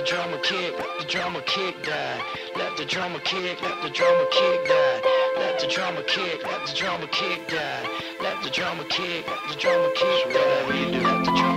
the drummer kick, let the drummer kick die. Let the drummer kick, let the drummer kick die. Let the drummer kick, let the drummer kick die. Let the drummer kick, let the drummer kick die. Let the drummer kick.